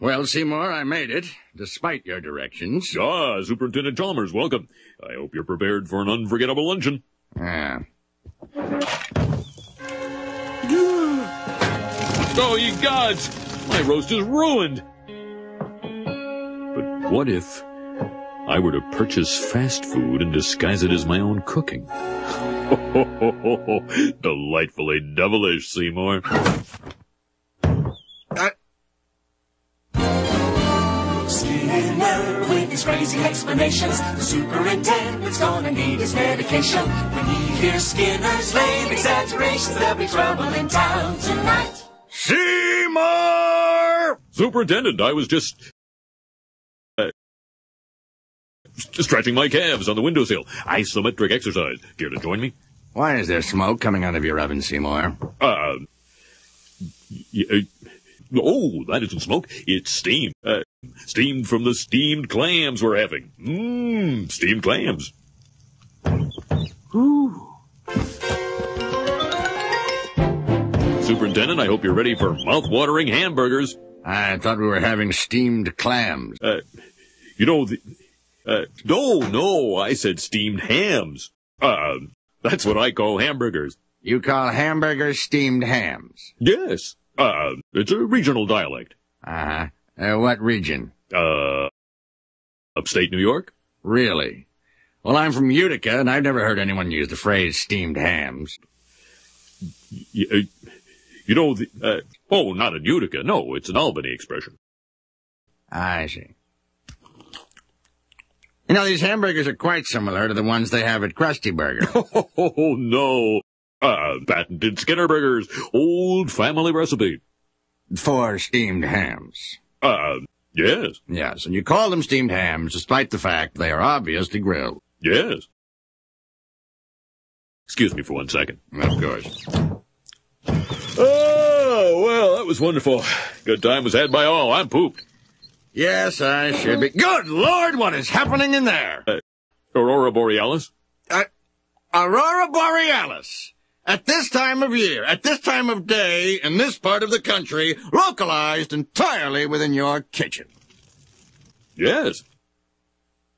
Well, Seymour, I made it, despite your directions. Ah, Superintendent Chalmers, welcome. I hope you're prepared for an unforgettable luncheon. Yeah. Oh, ye gods! My roast is ruined! But what if I were to purchase fast food and disguise it as my own cooking? Delightfully devilish, Seymour. With his crazy explanations. The superintendent's gonna need his medication. When he hears Skinner's lame exaggerations, there'll be trouble in town tonight. Seymour! Superintendent, I was just. Uh, stretching my calves on the windowsill. Isometric exercise. Care to join me? Why is there smoke coming out of your oven, Seymour? Uh. y- uh, oh, that isn't smoke. It's steam. Uh, steam from the steamed clams we're having. Mmm, steamed clams. Superintendent, I hope you're ready for mouth-watering hamburgers. I thought we were having steamed clams. Uh, you know, the, uh, no, no, I said steamed hams. Uh, that's what I call hamburgers. You call hamburgers steamed hams? Yes. Uh, it's a regional dialect. Uh-huh. Uh, what region? Uh, upstate New York? Really? Well, I'm from Utica, and I've never heard anyone use the phrase steamed hams. Y- uh, you know, the, uh, oh, not in Utica. No, it's an Albany expression. I see. You know, these hamburgers are quite similar to the ones they have at Krusty Burger. Oh, no. Uh, patented Skinner Burgers. Old family recipe. for steamed hams. Uh, yes, Yes, and you call them steamed hams despite the fact they are obviously grilled. yes. Excuse me for one second. Of course. Oh, well, that was wonderful. Good time was had by all. I'm pooped. Yes, I should be. Good Lord, what is happening in there? Aurora Borealis? Uh, Aurora Borealis. At this time of year, at this time of day, in this part of the country, localized entirely within your kitchen. Yes.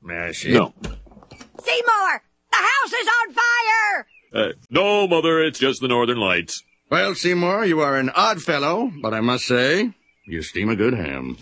May I see? No. Seymour! The house is on fire! Uh, no, Mother, it's just the Northern Lights. Well, Seymour, you are an odd fellow, but I must say, you steam a good ham.